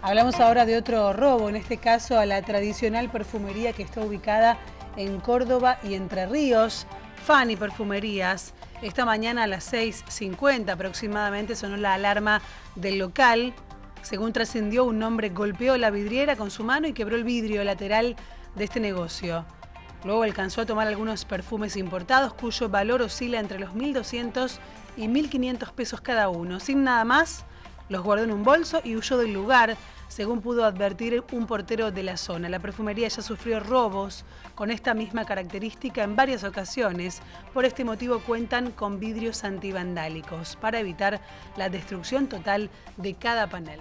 Hablamos ahora de otro robo, en este caso a la tradicional perfumería que está ubicada en Córdoba y Entre Ríos, Fanny Perfumerías. Esta mañana a las 6.50 aproximadamente sonó la alarma del local. Según trascendió, un hombre golpeó la vidriera con su mano y quebró el vidrio lateral de este negocio. Luego alcanzó a tomar algunos perfumes importados cuyo valor oscila entre los 1.200 y 1.500 pesos cada uno. Sin nada más, los guardó en un bolso y huyó del lugar, según pudo advertir un portero de la zona. La perfumería ya sufrió robos con esta misma característica en varias ocasiones. Por este motivo cuentan con vidrios antivandálicos para evitar la destrucción total de cada panel.